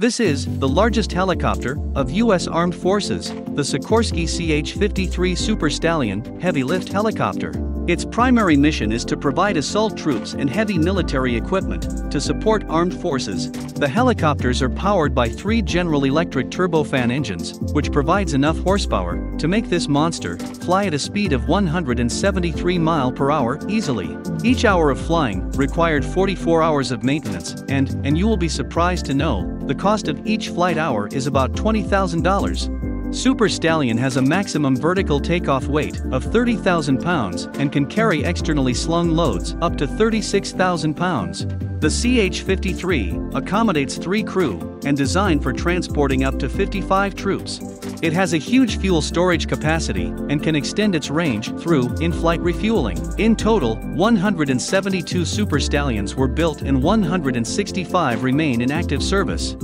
This is the largest helicopter of U.S. Armed Forces, the Sikorsky CH-53 Super Stallion heavy lift helicopter. Its primary mission is to provide assault troops and heavy military equipment to support armed forces. The helicopters are powered by three General Electric turbofan engines, which provides enough horsepower to make this monster fly at a speed of 173 mile per hour easily. Each hour of flying required 44 hours of maintenance, and and you will be surprised to know the cost of each flight hour is about $20,000. Super Stallion has a maximum vertical takeoff weight of 30,000 pounds and can carry externally slung loads up to 36,000 pounds. The CH-53 accommodates three crew and designed for transporting up to 55 troops. It has a huge fuel storage capacity and can extend its range through in-flight refueling. In total, 172 Super Stallions were built and 165 remain in active service.